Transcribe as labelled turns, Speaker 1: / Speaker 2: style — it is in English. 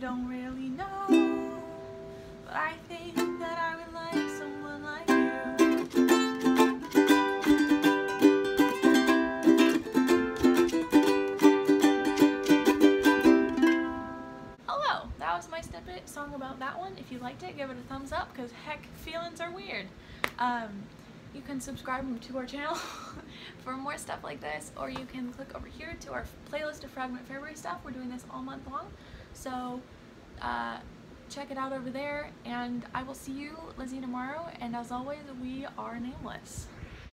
Speaker 1: don't really know, but I think that I would like someone like you. Hello, that was my snippet song about that one. If you liked it, give it a thumbs up, because heck, feelings are weird. Um, you can subscribe to our channel for more stuff like this or you can click over here to our playlist of fragment february stuff we're doing this all month long so uh, check it out over there, and I will see you, Lizzie, tomorrow. And as always, we are nameless.